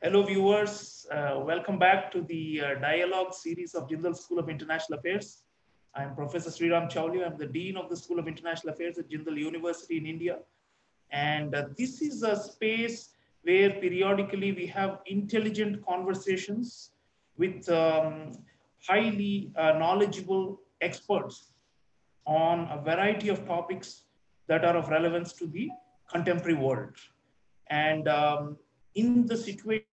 Hello, viewers. Uh, welcome back to the uh, dialogue series of Jindal School of International Affairs. I'm Professor Sreeram Chaulia. I'm the Dean of the School of International Affairs at Jindal University in India. And uh, this is a space where periodically we have intelligent conversations with um, highly uh, knowledgeable experts on a variety of topics that are of relevance to the contemporary world. And um, in the situation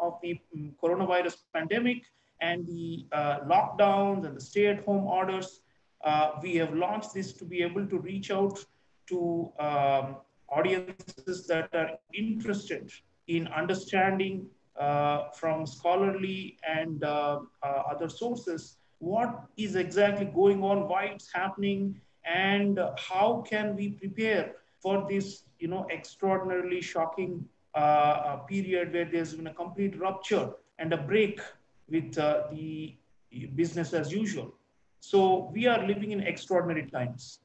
of the um, coronavirus pandemic and the uh, lockdowns and the stay-at-home orders, uh, we have launched this to be able to reach out to um, audiences that are interested in understanding uh, from scholarly and uh, uh, other sources what is exactly going on, why it's happening, and how can we prepare for this, you know, extraordinarily shocking uh, period where there's been a complete rupture and a break with uh, the business as usual. So we are living in extraordinary times.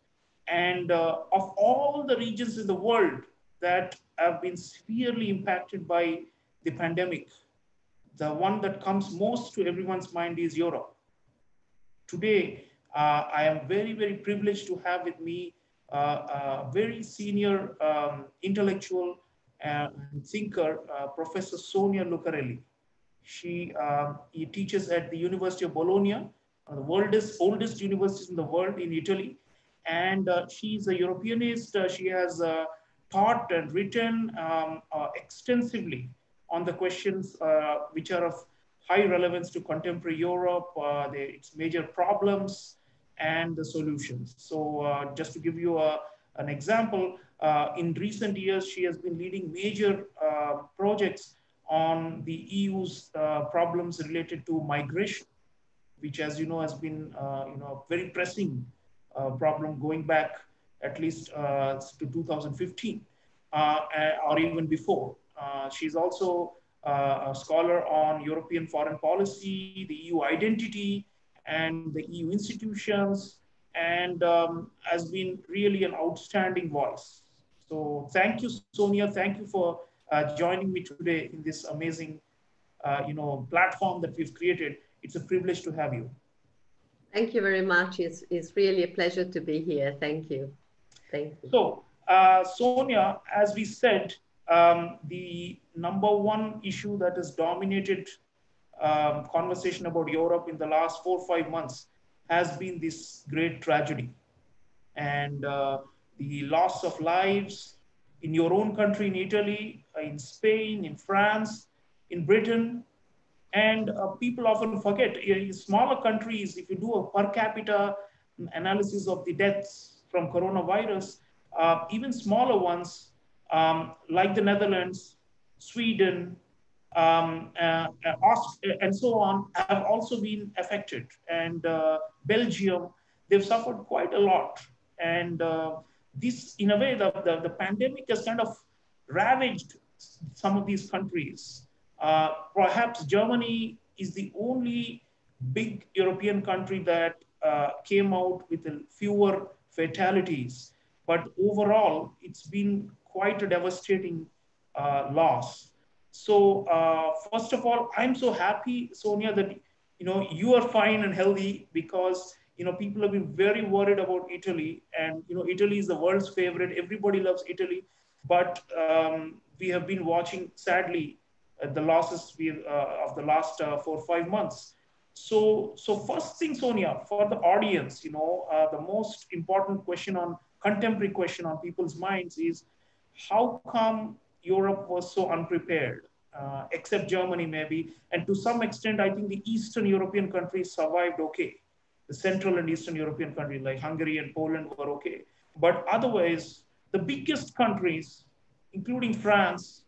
And uh, of all the regions in the world that have been severely impacted by the pandemic, the one that comes most to everyone's mind is Europe. Today, uh, I am very, very privileged to have with me uh, a very senior um, intellectual and thinker, uh, Professor Sonia Lucarelli. She um, he teaches at the University of Bologna, the world's oldest university in the world in Italy. And uh, she's a Europeanist. Uh, she has taught and written um, extensively on the questions which are of high relevance to contemporary Europe, uh, the, its major problems, and the solutions. So uh, just to give you a, an example, uh, in recent years, she has been leading major uh, projects on the EU's uh, problems related to migration, which, as you know, has been uh, you know a very pressing problem going back at least to 2015 or even before. she's also uh, a scholar on European foreign policy, the EU identity, and the EU institutions, and um, has been really an outstanding voice. So thank you, Sonia. Thank you for uh, joining me today in this amazing, uh, you know, platform that we've created. It's a privilege to have you. Thank you very much. It's, it's really a pleasure to be here. Thank you. Thank you. So, uh, Sonia, as we said, um, the number one issue that has dominated um, conversation about Europe in the last four or five months has been this great tragedy and uh, the loss of lives in your own country, in Italy, uh, in Spain, in France, in Britain. And uh, people often forget in smaller countries, if you do a per capita analysis of the deaths from coronavirus, uh, even smaller ones um, like the Netherlands, Sweden, um, uh, uh, and so on, have also been affected. And uh, Belgium, they've suffered quite a lot. And uh, this, in a way, the, the, the, pandemic has kind of ravaged some of these countries. Uh, perhaps Germany is the only big European country that uh, came out with fewer fatalities. But overall, it's been quite a devastating uh, loss. So uh, first of all, I'm so happy, Sonia, that you know you are fine and healthy because you know people have been very worried about Italy, and you know Italy is the world's favorite. Everybody loves Italy, but um, we have been watching sadly uh, the losses we, uh, of the last uh, four five months. So so first thing, Sonia, for the audience, you know uh, the most important question on contemporary question on people's minds is how come Europe was so unprepared, uh, except Germany maybe, and to some extent, I think the Eastern European countries survived okay. The Central and Eastern European countries like Hungary and Poland were okay. But otherwise, the biggest countries, including France,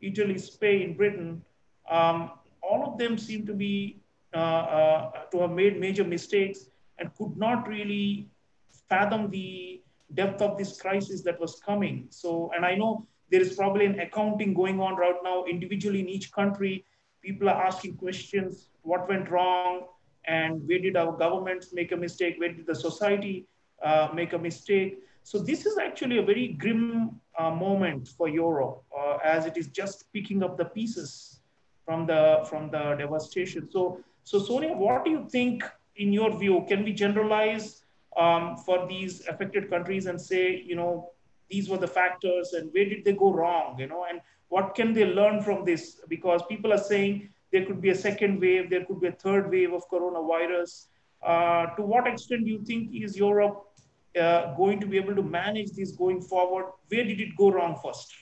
Italy, Spain, Britain, um, all of them seem to be uh, uh, to have made major mistakes and could not really fathom the depth of this crisis that was coming. So, and I know there is probably an accounting going on right now individually in each country. People are asking questions, what went wrong? And where did our governments make a mistake? Where did the society uh, make a mistake? So this is actually a very grim uh, moment for Europe uh, as it is just picking up the pieces from the from the devastation. So, so Sonia, what do you think, in your view, can we generalize um, for these affected countries and say, you know, these were the factors and where did they go wrong, you know, and what can they learn from this? Because people are saying there could be a second wave, there could be a third wave of coronavirus. Uh, to what extent do you think is Europe uh, going to be able to manage this going forward? Where did it go wrong first?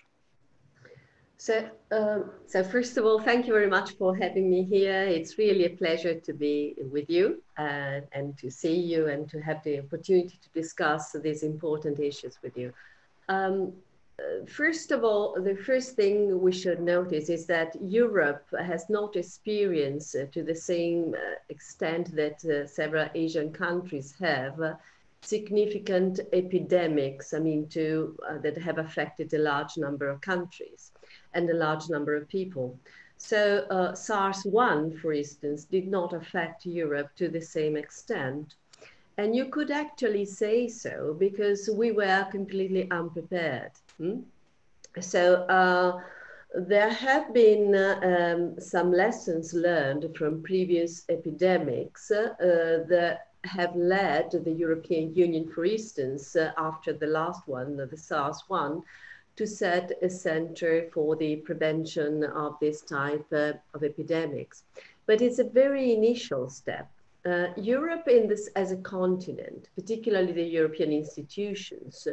So, um, so first of all, thank you very much for having me here. It's really a pleasure to be with you uh, and to see you and to have the opportunity to discuss these important issues with you. Um, uh, first of all, the first thing we should notice is that Europe has not experienced uh, to the same uh, extent that uh, several Asian countries have uh, significant epidemics, I mean, to, uh, that have affected a large number of countries and a large number of people. So SARS-1, for instance, did not affect Europe to the same extent. And you could actually say so because we were completely unprepared. Hmm? So uh, there have been uh, um, some lessons learned from previous epidemics uh, that have led the European Union, for instance, uh, after the last one, the SARS one, to set a center for the prevention of this type uh, of epidemics. But it's a very initial step. Uh, Europe in this as a continent, particularly the European institutions,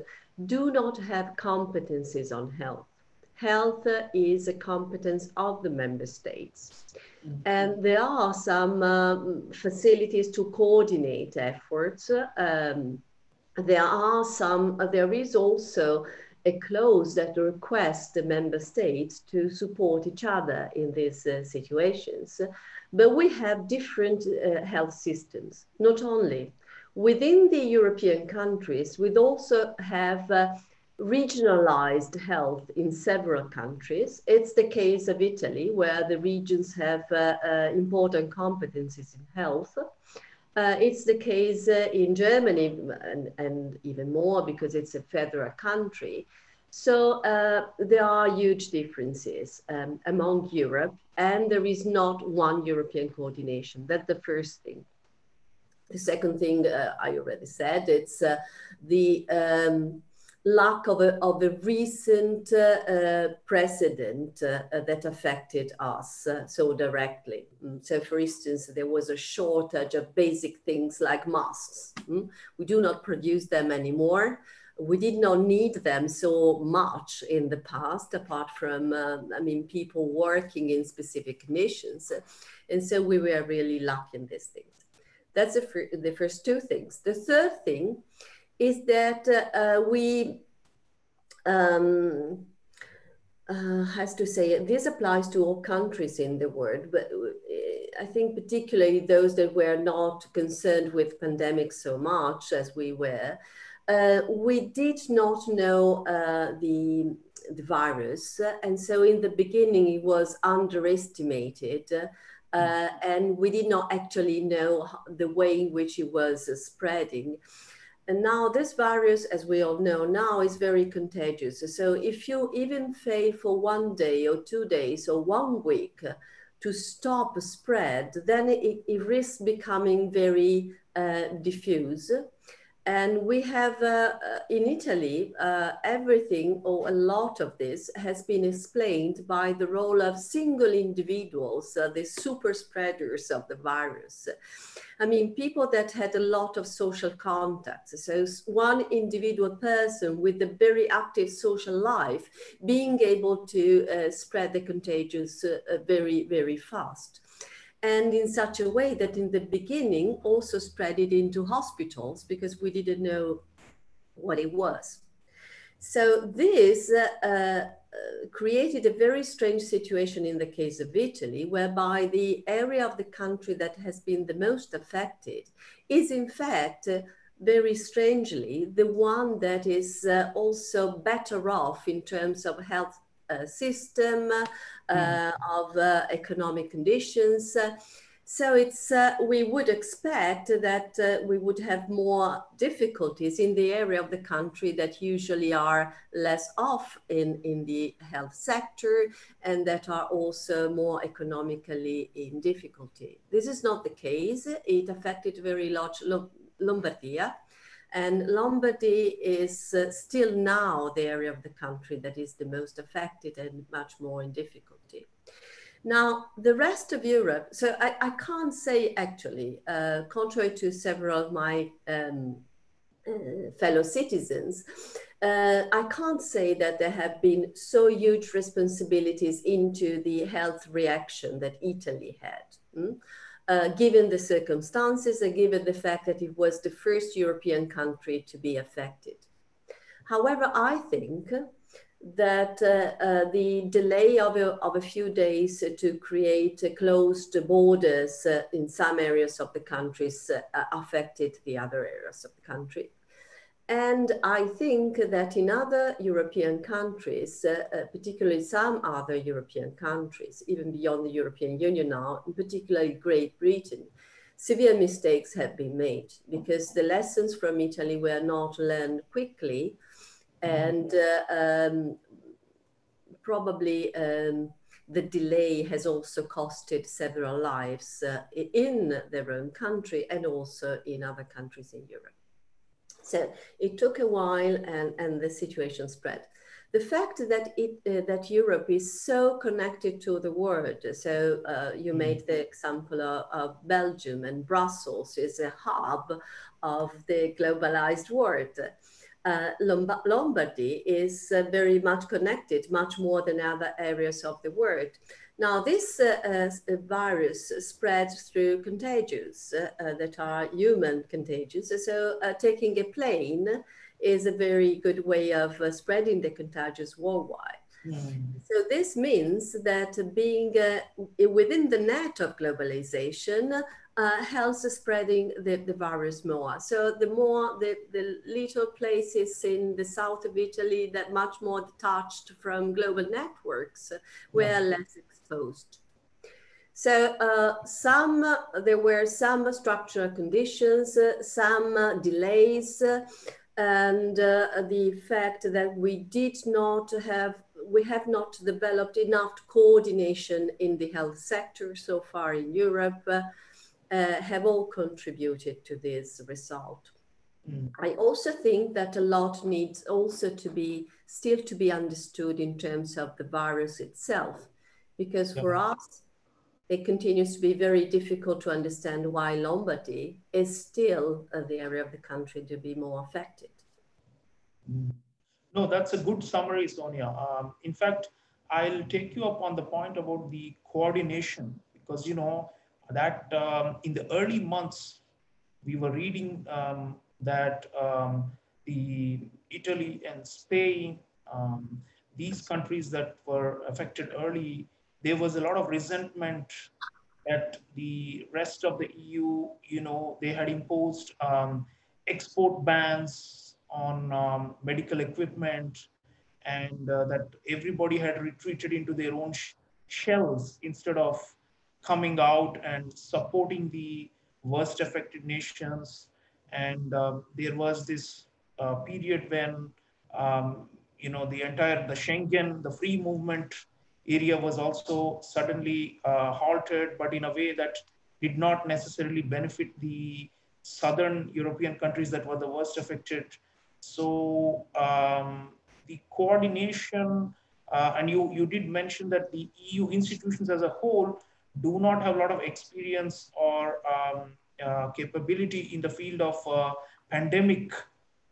do not have competencies on health. Health is a competence of the member states. Mm-hmm. And there are some um, facilities to coordinate efforts. Um, there are some, uh, there is also a clause that requests the member states to support each other in these uh, situations. But we have different uh, health systems, not only within the European countries, we also have uh, regionalized health in several countries. It's the case of Italy, where the regions have uh, uh, important competencies in health. Uh, it's the case uh, in Germany and, and, even more because it's a federal country. So uh, there are huge differences um, among Europe, and there is not one European coordination. That's the first thing. The second thing uh, I already said, it's uh, the um, lack of a, of a recent uh, uh precedent uh, uh, that affected us so directly. Mm, so for instance, there was a shortage of basic things like masks. Mm? We do not produce them anymore we did not need them so much in the past, apart from, uh, I mean, people working in specific missions. And so we were really lucky in these things. That's the, fir the first two things. The third thing is that uh, we, um, uh, has to say, this applies to all countries in the world, but uh, I think particularly those that were not concerned with pandemics so much as we were, uh, we did not know uh, the, the virus. And so in the beginning, it was underestimated uh, and we did not actually know the way in which it was uh, spreading. And now this virus, as we all know now, is very contagious. So if you even fail for one day or two days or one week to stop spread, then it, it risks becoming very uh, diffuse. And we have uh, uh, in Italy, uh, everything or a lot of this has been explained by the role of single individuals, uh, the super spreaders of the virus. I mean, people that had a lot of social contacts. So one individual person with a very active social life being able to uh, spread the contagious uh, very, very fast and in such a way that in the beginning also spread it into hospitals because we didn't know what it was. So this uh, uh, created a very strange situation in the case of Italy, whereby the area of the country that has been the most affected is in fact uh, very strangely the one that is uh, also better off in terms of health system, uh, mm. of uh, economic conditions. So it's uh, we would expect that uh, we would have more difficulties in the area of the country that usually are less off in, in the health sector and that are also more economically in difficulty. This is not the case. It affected very large Lombardia. And Lombardy is uh, still now the area of the country that is the most affected and much more in difficulty. Now, the rest of Europe, so I, I can't say actually, uh, contrary to several of my um, uh, fellow citizens, uh, I can't say that there have been so huge responsibilities into the health reaction that Italy had. Mm? Uh, given the circumstances and given the fact that it was the first European country to be affected. However, I think that uh, uh, the delay of a, of a few days to create closed borders uh, in some areas of the countries uh, affected the other areas of the country. And I think that in other European countries, uh, uh, particularly some other European countries, even beyond the European Union now, in particularly Great Britain, severe mistakes have been made because the lessons from Italy were not learned quickly and uh, um, probably um, the delay has also costed several lives uh, in their own country and also in other countries in Europe. So it took a while and, and the situation spread. The fact that, it, uh, that Europe is so connected to the world, so uh, you mm-hmm. made the example of, of Belgium and Brussels is a hub of the globalized world uh, Lombardy is uh, very much connected, much more than other areas of the world. Now, this uh, uh virus spreads through contagions uh, uh, that are human contagions. So, taking a plane is a very good way of spreading the contagions worldwide. Mm. So this means that being within the net of globalization, uh, health spreading the, the virus more. So the more the, the little places in the south of Italy that much more detached from global networks were yeah. less exposed. So uh, some, there were some structural conditions, uh, some delays, and uh, the fact that we did not have we have not developed enough coordination in the health sector so far in Europe uh, have all contributed to this result. Mm. I also think that a lot needs also to be still to be understood in terms of the virus itself, because for us, it continues to be very difficult to understand why Lombardy is still the area of the country to be more affected. Mm. No, that's a good summary, Sonia. Um, in fact, I'll take you up on the point about the coordination because, you know, that um, in the early months, we were reading um, that um, the Italy and Spain, um, these countries that were affected early, there was a lot of resentment that the rest of the EU, you know, they had imposed um, export bans on um, medical equipment and uh, that everybody had retreated into their own sh shells instead of coming out and supporting the worst affected nations. And um, there was this uh, period when, um, you know, the entire, the Schengen, the free movement area was also suddenly uh, halted, but in a way that did not necessarily benefit the southern European countries that were the worst affected. So um, the coordination, uh, and you, you did mention that the EU institutions as a whole do not have a lot of experience or um, uh, capability in the field of uh, pandemic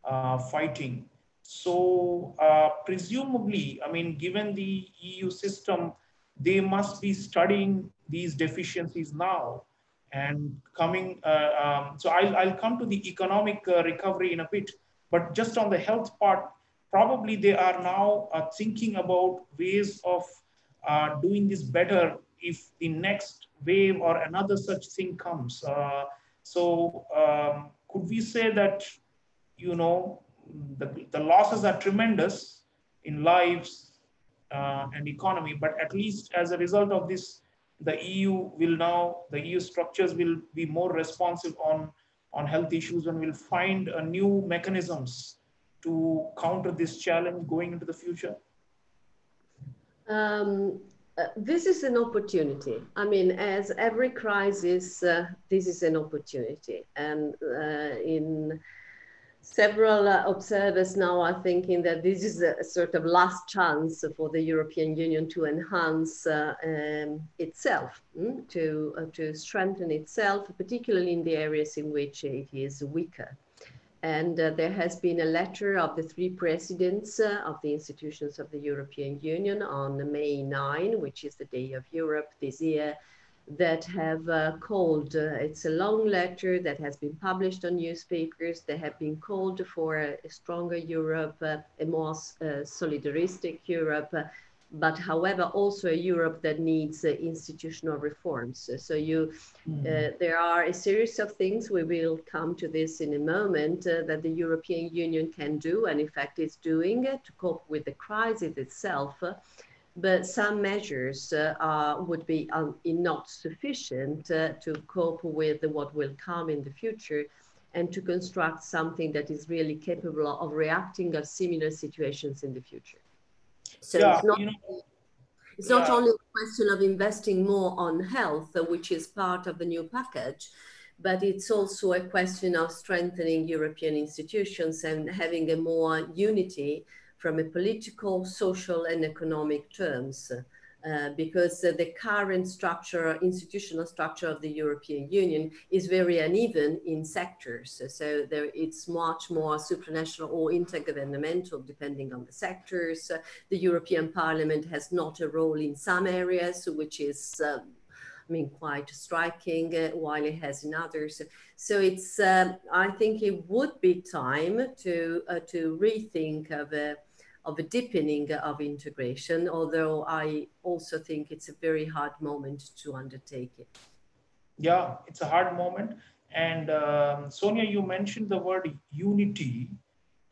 uh, fighting. So uh, presumably, I mean, given the EU system, they must be studying these deficiencies now and coming. Uh, um, so I'll, I'll come to the economic uh, recovery in a bit, but just on the health part, probably they are now thinking about ways of doing this better if the next wave or another such thing comes. Uh, so um, could we say that, you know, the, the losses are tremendous in lives uh, and economy, but at least as a result of this the EU will now, the EU structures will be more responsive on, on health issues and will find new mechanisms to counter this challenge going into the future? Um, uh, this is an opportunity. I mean, as every crisis, uh, this is an opportunity. And uh, in several uh, observers now are thinking that this is a sort of last chance for the European Union to enhance uh, um, itself, mm, to, uh, to strengthen itself, particularly in the areas in which it is weaker. And uh, there has been a letter of the three presidents uh, of the institutions of the European Union on May 9, which is the Day of Europe this year, that have uh, called, uh, it's a long letter that has been published on newspapers. They have been called for a, a stronger Europe, uh, a more uh, solidaristic Europe, but however also a Europe that needs uh, institutional reforms. So you, mm. uh, there are a series of things, we will come to this in a moment, uh, that the European Union can do and in fact is doing to cope with the crisis itself. But some measures uh, are, would be um, not sufficient uh, to cope with what will come in the future and to construct something that is really capable of reacting to similar situations in the future. So yeah, it's not, you know, it's not yeah. only a question of investing more on health, uh, which is part of the new package, but it's also a question of strengthening European institutions and having a more unity from a political, social, and economic terms. Uh, because uh, the current structure, institutional structure of the European Union is very uneven in sectors. So there, it's much more supranational or intergovernmental depending on the sectors. Uh, the European Parliament has not a role in some areas, which is uh, I mean, quite striking, uh, while it has in others. So it's, uh, I think it would be time to, to rethink of of a deepening of integration, although I also think it's a very hard moment to undertake it. Yeah, it's a hard moment. And um, Sonia, you mentioned the word unity.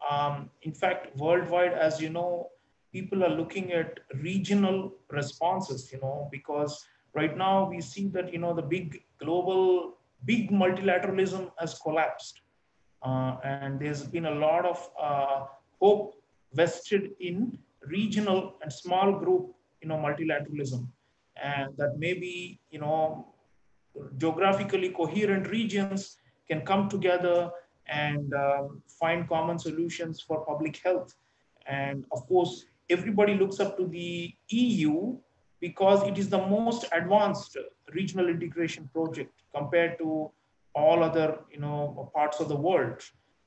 Um, in fact, worldwide, as you know, people are looking at regional responses, you know, because right now we see that, you know, the big global, big multilateralism has collapsed. Uh, and there's been a lot of uh, hope vested in regional and small group, you know, multilateralism. And that maybe, you know, geographically coherent regions can come together and um, find common solutions for public health. And of course, everybody looks up to the EU because it is the most advanced regional integration project compared to all other you know parts of the world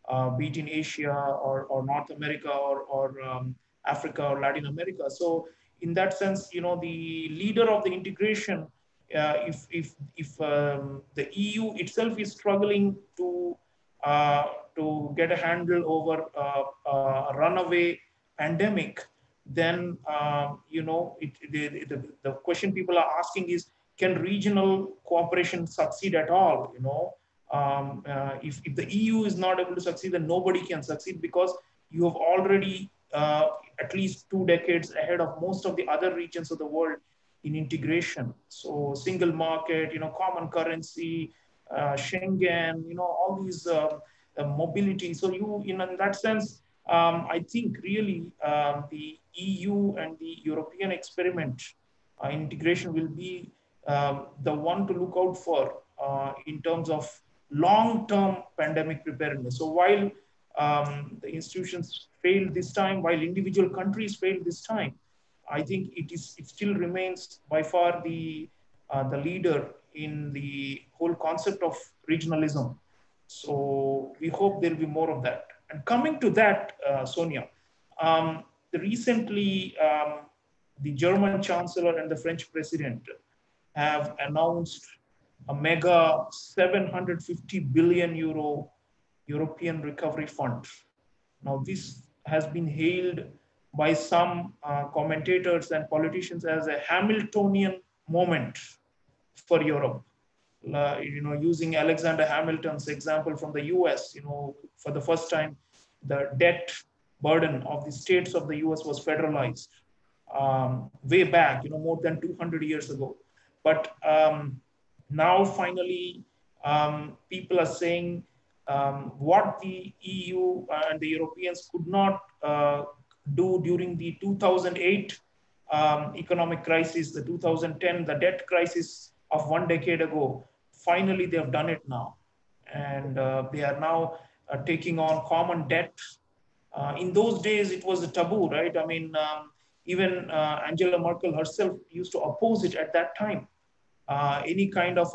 uh, be it in Asia or, or North America or, or um, Africa or Latin America. So in that sense, you know, the leader of the integration, uh, if, if, if um, the EU itself is struggling to, uh, to get a handle over uh, uh, a runaway pandemic, then, um, you know, it, the, the, the question people are asking is, can regional cooperation succeed at all, you know? Um, uh, if, if the EU is not able to succeed, then nobody can succeed because you have already uh, at least two decades ahead of most of the other regions of the world in integration. So single market, you know, common currency, uh, Schengen, you know, all these uh, uh, mobility. So you, in that sense, um, I think really um, the EU and the European experiment uh, integration will be um, the one to look out for in terms of long-term pandemic preparedness. So while um, the institutions failed this time, while individual countries failed this time, I think it is it still remains by far the uh, the leader in the whole concept of regionalism. So we hope there will be more of that. And coming to that, uh, Sonia, um, recently um, the German Chancellor and the French President have announced a mega 750 billion euro European Recovery Fund. Now, this has been hailed by some uh, commentators and politicians as a Hamiltonian moment for Europe. Uh, you know, using Alexander Hamilton's example from the US, you know, for the first time, the debt burden of the states of the US was federalized um, way back, you know, more than 200 years ago. But um, now finally, um, people are saying um, what the EU and the Europeans could not uh, do during the 2008 um, economic crisis, the 2010, the debt crisis of one decade ago. Finally, they have done it now. And uh, they are now uh, taking on common debt. Uh, in those days, it was a taboo, right? I mean, um, even uh, Angela Merkel herself used to oppose it at that time. Uh, any kind of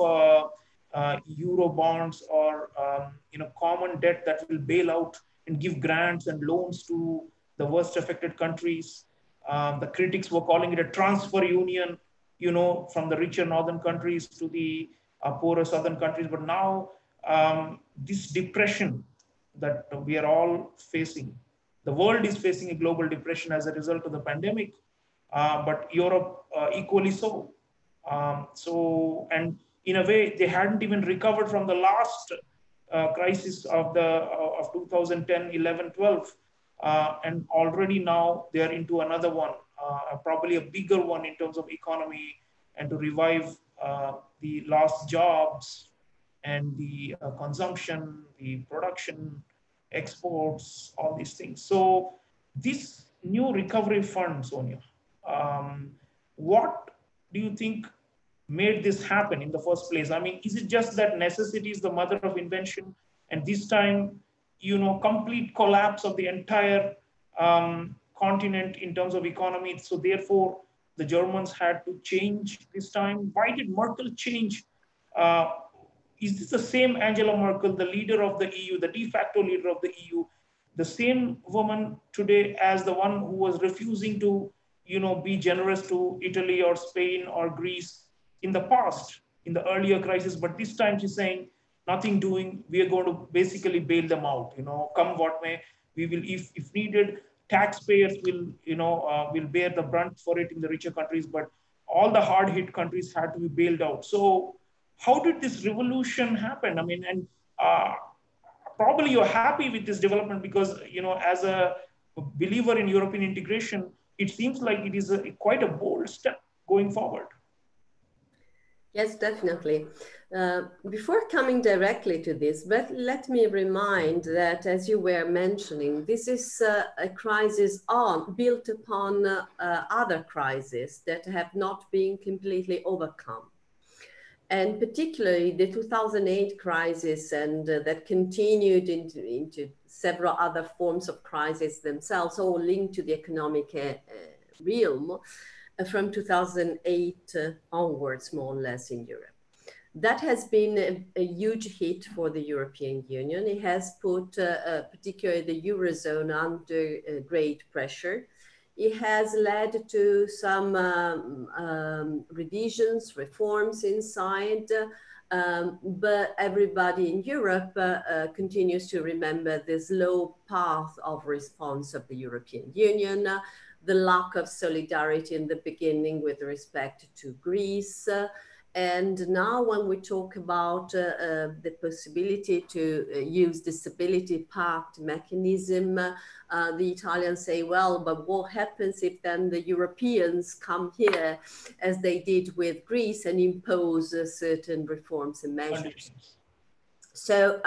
euro bonds or um, you know common debt that will bail out and give grants and loans to the worst affected countries. Um, the critics were calling it a transfer union, you know, from the richer northern countries to the uh, poorer southern countries. But now um, this depression that we are all facing, the world is facing a global depression as a result of the pandemic, uh, but Europe uh, equally so. Um, so, and in a way, they hadn't even recovered from the last uh, crisis of the uh, of 2010, 11, 12, uh, and already now they are into another one, uh, probably a bigger one in terms of economy, and to revive uh, the lost jobs and the uh, consumption, the production, exports, all these things. So this new recovery fund, Sonia, um, what do you think made this happen in the first place? I mean, is it just that necessity is the mother of invention? And this time, you know, complete collapse of the entire um, continent in terms of economy. So therefore, the Germans had to change this time. Why did Merkel change? Uh, is this the same Angela Merkel, the leader of the EU, the de facto leader of the EU, the same woman today as the one who was refusing to, you know, be generous to Italy or Spain or Greece in the past, in the earlier crisis, but this time she's saying, nothing doing, we are going to basically bail them out, you know, come what may, we will, if, if needed, taxpayers will, you know, uh, will bear the brunt for it in the richer countries, but all the hard hit countries had to be bailed out. So how did this revolution happen? I mean, and uh, probably you're happy with this development because, you know, as a believer in European integration, it seems like it is a, quite a bold step going forward. Yes, definitely. Uh, before coming directly to this, but let me remind that, as you were mentioning, this is uh, a crisis on built upon uh, other crises that have not been completely overcome. And particularly the 2008 crisis and uh, that continued into, into several other forms of crisis themselves, all linked to the economic uh, realm uh, from 2008 uh, onwards, more or less in Europe. That has been a, a huge hit for the European Union. It has put uh, uh, particularly the Eurozone under great pressure. It has led to some um, um, revisions, reforms inside, um, but everybody in Europe uh, uh, continues to remember the slow path of response of the European Union, uh, the lack of solidarity in the beginning with respect to Greece. Uh, and now when we talk about uh, uh, the possibility to uh, use disability stability pact mechanism, uh, the Italians say, well, but what happens if then the Europeans come here as they did with Greece and impose uh, certain reforms and measures? So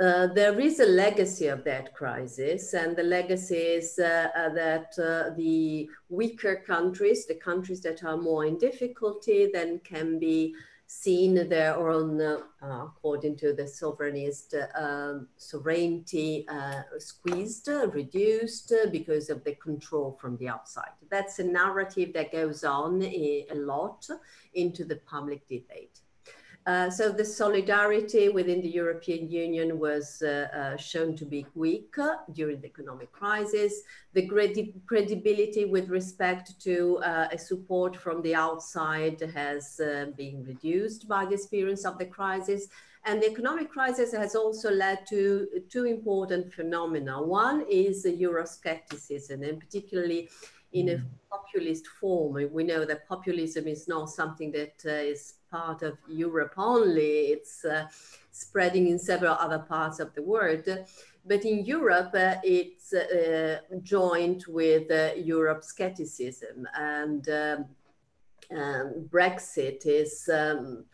uh, uh, there is a legacy of that crisis, and the legacy is uh, uh, that uh, the weaker countries, the countries that are more in difficulty, then can be seen their own, uh, according to the sovereignist um, sovereignty, squeezed, reduced because of the control from the outside. That's a narrative that goes on a, a lot into the public debate. Uh, so the solidarity within the European Union was uh, uh, shown to be weak during the economic crisis. The credi credibility with respect to uh, a support from the outside has uh, been reduced by the experience of the crisis. And the economic crisis has also led to two important phenomena. One is Euroscepticism, and particularly in a mm. populist form. We know that populism is not something that uh, is part of Europe only, it's uh, spreading in several other parts of the world. But in Europe, uh, it's uh, joined with uh, Euroscepticism. And um, um, Brexit is um,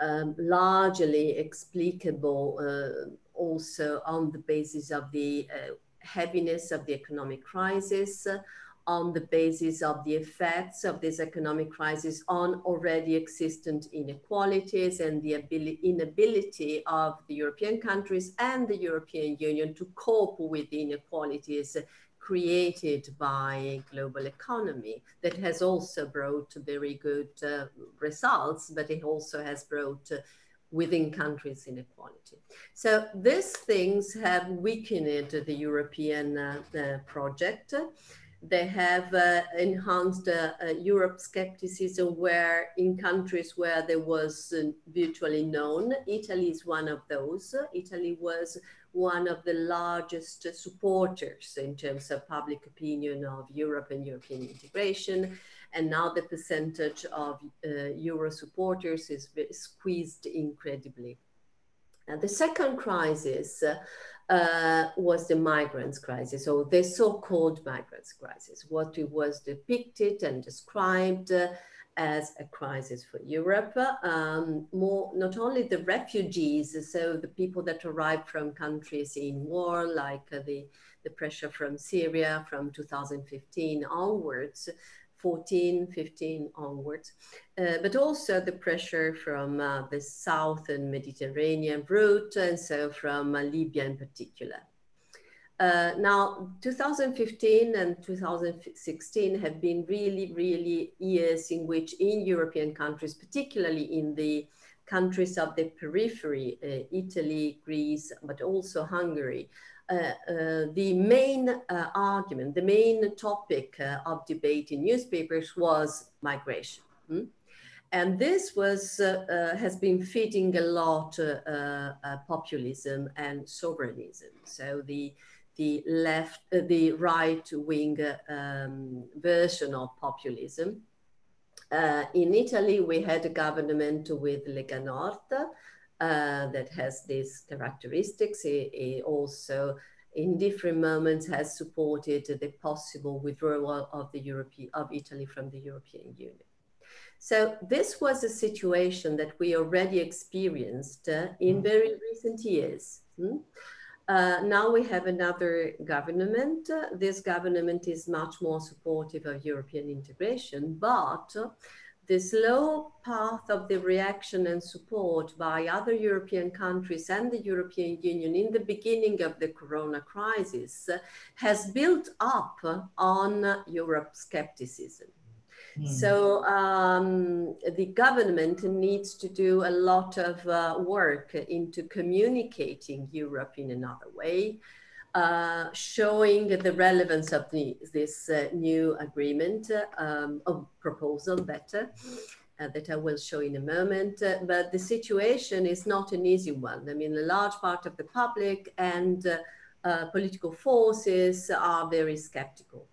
um, largely explicable uh, also on the basis of the uh, heaviness of the economic crisis, on the basis of the effects of this economic crisis on already existent inequalities and the inability of the European countries and the European Union to cope with the inequalities created by global economy that has also brought very good uh, results, but it also has brought uh, within countries inequality. So these things have weakened the European uh, project. They have uh, enhanced uh, uh, Europe skepticism where in countries where there was virtually known. Italy is one of those. Italy was one of the largest supporters in terms of public opinion of Europe and European integration. And now the percentage of uh, Euro supporters is squeezed incredibly. And the second crisis uh, was the migrants crisis, or the so-called migrants crisis, what it was depicted and described uh, as a crisis for Europe. Um, more, not only the refugees, so the people that arrived from countries in war, like uh, the, the pressure from Syria from 2015 onwards, 14, 15 onwards, uh, but also the pressure from uh, the southern Mediterranean route, and so from uh, Libya in particular. Uh, now, 2015 and 2016 have been really, really years in which in European countries, particularly in the countries of the periphery, uh, Italy, Greece, but also Hungary, the main uh, argument, the main topic of debate in newspapers was migration. Hmm? And this was, has been feeding a lot populism and sovereignism. So the, the left, uh, the right wing um, version of populism. Uh, in Italy, we had a government with Lega Nord, uh, that has these characteristics. It, it, also, in different moments, has supported the possible withdrawal of the European of Italy from the European Union. So this was a situation that we already experienced uh, in mm. very recent years. Hmm? Uh, now we have another government. Uh, this government is much more supportive of European integration, but the slow path of the reaction and support by other European countries and the European Union in the beginning of the corona crisis has built up on Europe skepticism. Mm. So um, the government needs to do a lot of uh, work into communicating Europe in another way, uh, showing the relevance of the, this uh, new agreement um, proposal better. Uh, that I will show in a moment. Uh, but the situation is not an easy one. I mean, a large part of the public and uh, political forces are very skeptical.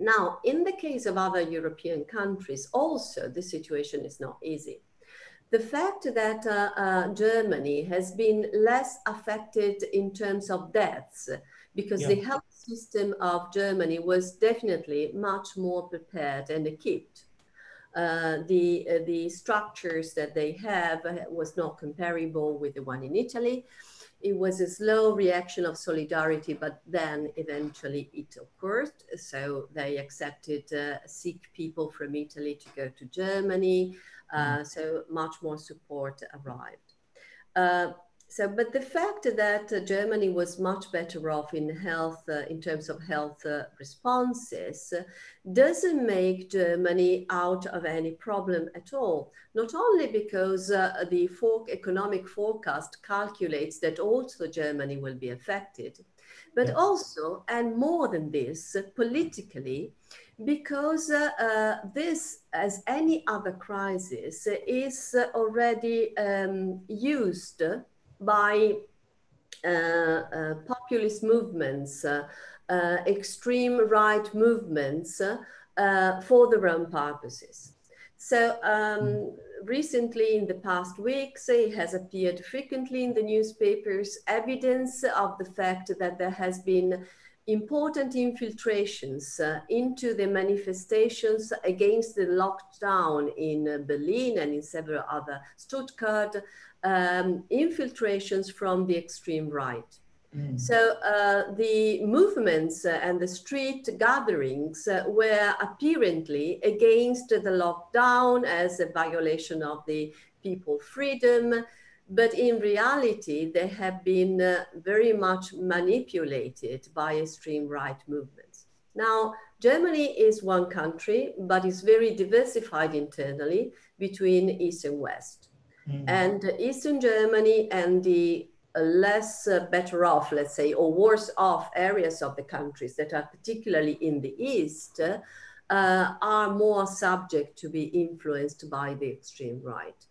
Now, in the case of other European countries, also the situation is not easy the fact that uh, uh, Germany has been less affected in terms of deaths because yeah. the health system of Germany was definitely much more prepared and equipped. Uh, the, uh, the structures that they have uh, was not comparable with the one in Italy. It was a slow reaction of solidarity, but then eventually it occurred. So they accepted uh, sick people from Italy to go to Germany. Uh, so much more support arrived. Uh, so, but the fact that uh, Germany was much better off in health, uh, in terms of health uh, responses, doesn't make Germany out of any problem at all. Not only because uh, the for economic forecast calculates that also Germany will be affected, but yeah. also, and more than this, politically, because uh, uh, this, as any other crisis, is already um, used by uh, uh populist movements, uh, uh, extreme right movements for their own purposes. So um, recently, in the past weeks, it has appeared frequently in the newspapers evidence of the fact that there has been important infiltrations uh, into the manifestations against the lockdown in uh, Berlin and in several other, Stuttgart, um, infiltrations from the extreme right. Mm. So uh, the movements uh, and the street gatherings uh, were apparently against the lockdown as a violation of the people freedom, but in reality, they have been uh, very much manipulated by extreme right movements. Now, Germany is one country, but it's very diversified internally between East and West. Mm. And Eastern Germany and the less uh, better off, let's say, or worse off areas of the countries that are particularly in the East uh, are more subject to be influenced by the extreme right.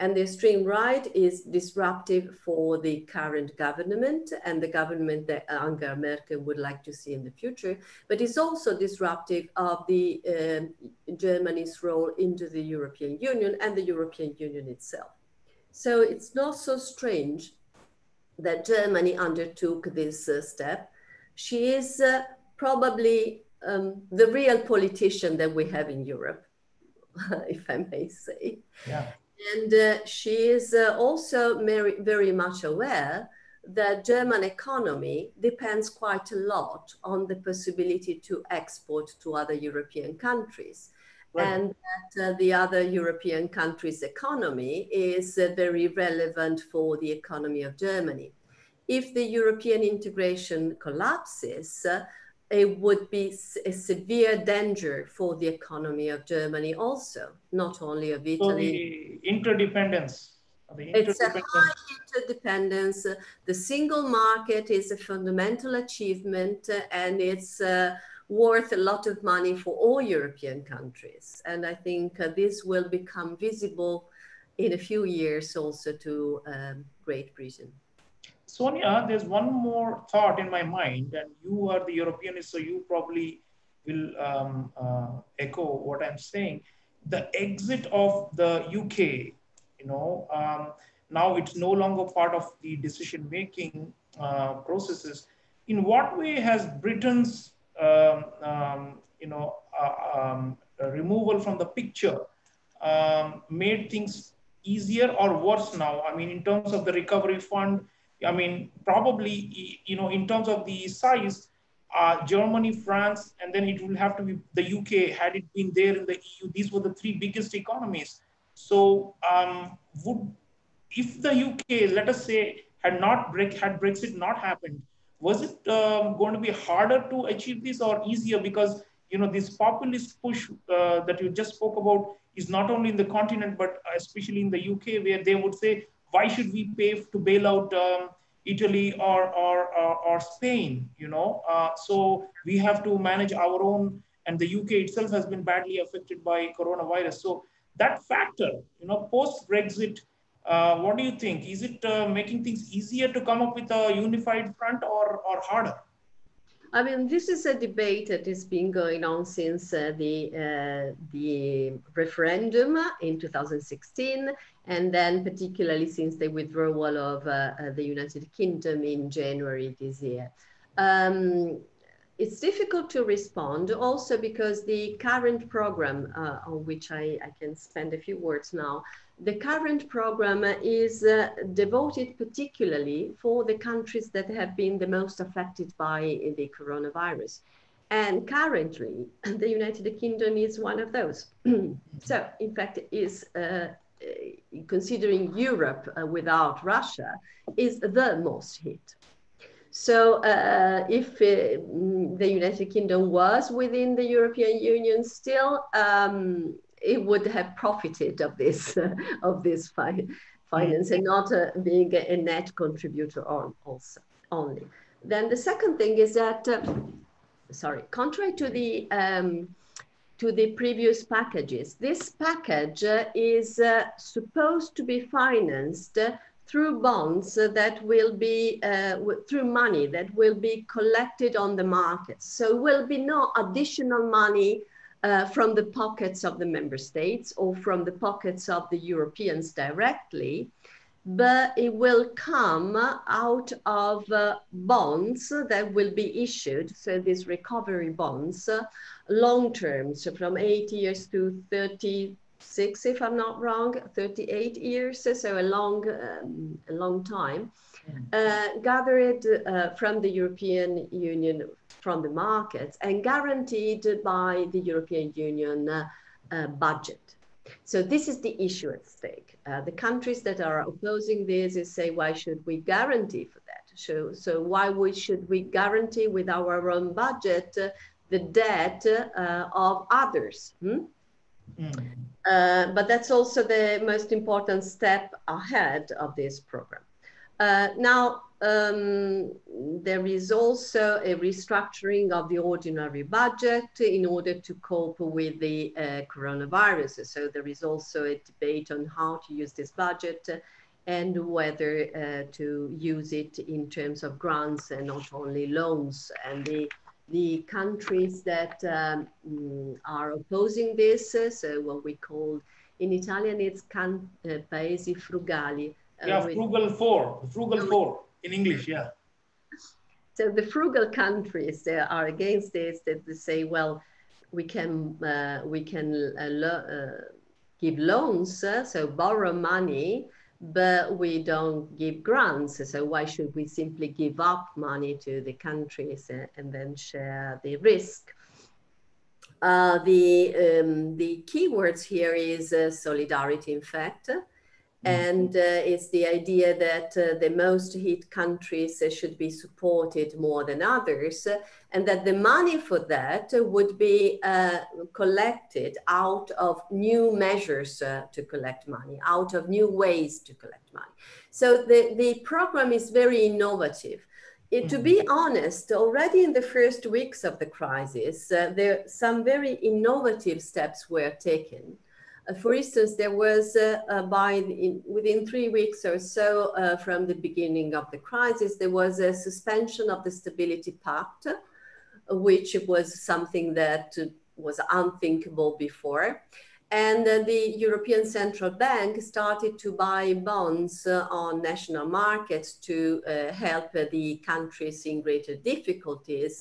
And the extreme right is disruptive for the current government and the government that Angela Merkel would like to see in the future, but it's also disruptive of the uh, Germany's role into the European Union and the European Union itself. So it's not so strange that Germany undertook this uh, step. She is uh, probably um, the real politician that we have in Europe, if I may say. Yeah. And uh, she is uh, also very, very much aware that German economy depends quite a lot on the possibility to export to other European countries. Right. And that uh, the other European countries' economy is uh, very relevant for the economy of Germany. If the European integration collapses, uh, it would be a severe danger for the economy of Germany also, not only of Italy. So the interdependence. The interdependence. It's a high interdependence. The single market is a fundamental achievement and it's uh, worth a lot of money for all European countries. And I think uh, this will become visible in a few years also to um, Great Britain. Sonia, there's one more thought in my mind, and you are the Europeanist, so you probably will um, uh, echo what I'm saying. The exit of the UK, you know, um, now it's no longer part of the decision making uh, processes. In what way has Britain's, um, um you know, uh, um, removal from the picture um, made things easier or worse now? I mean, in terms of the recovery fund, I mean, probably, you know, in terms of the size, uh, Germany, France, and then it will have to be the UK had it been there in the EU. These were the three biggest economies. So, um, would if the UK, let us say, had not break had Brexit not happened, was it um, going to be harder to achieve this or easier? Because you know this populist push uh, that you just spoke about is not only in the continent but especially in the UK, where they would say why should we pay to bail out um, Italy or, or, or, or, Spain, you know? Uh, so we have to manage our own, and the UK itself has been badly affected by coronavirus. So that factor, you know, post-Brexit, uh, what do you think? Is it uh, making things easier to come up with a unified front or, or harder? I mean, this is a debate that has been going on since uh, the uh, the referendum in 2016, and then particularly since the withdrawal of uh, uh the United Kingdom in January this year. Um, it's difficult to respond also because the current program uh, on which I, I, can spend a few words now the current program is uh, devoted particularly for the countries that have been the most affected by the coronavirus. And currently, the United Kingdom is one of those. so, in fact, is uh, considering Europe uh, without Russia, is the most hit. So, uh, if uh, the United Kingdom was within the European Union, still um, it would have profited of this uh, of this fi finance and not uh, being a, net contributor on also only. Then the second thing is that, uh, sorry, contrary to the um, to the previous packages, this package uh, is uh, supposed to be financed through bonds that will be uh, through money that will be collected on the markets. So will be no additional money uh, from the pockets of the member states or from the pockets of the Europeans directly. but it will come out of uh, bonds that will be issued. So these recovery bonds, uh, long term, so from eight years to 36, if I'm not wrong, 38 years, so a long, um, a long time, uh, gathered uh, from the European Union, from the markets, and guaranteed by the European Union uh, uh, budget. So this is the issue at stake. Uh, the countries that are opposing this is say, why should we guarantee for that? So, so why we, should we guarantee with our own budget uh, the debt uh, of others? Hmm? Mm. but that's also the most important step ahead of this program. Uh, now, um, there is also a restructuring of the ordinary budget in order to cope with the uh, coronavirus. So there is also a debate on how to use this budget and whether uh, to use it in terms of grants and not only loans. And the, the countries that um, are opposing this, so what we call in Italian, it's can, uh, paesi frugali, yeah, frugal four, frugal four in English, yeah. So the frugal countries they are against this. That they say, well, we can uh, we can uh, lo- uh, give loans, uh, so borrow money, but we don't give grants. So why should we simply give up money to the countries uh, and then share the risk? Uh, the um, the keywords here is solidarity. In fact. And uh, it's the idea that uh, the most hit countries uh, should be supported more than others, uh, and that the money for that would be uh, collected out of new measures uh, to collect money, out of new ways to collect money. So the, the program is very innovative. It, to be mm-hmm. honest, already in the first weeks of the crisis, there some very innovative steps were taken. Uh, for instance, there was uh, uh, by in, within three weeks or so from the beginning of the crisis, there was a suspension of the Stability Pact, which was something that was unthinkable before. And uh, the European Central Bank started to buy bonds uh, on national markets to uh, help the countries in greater difficulties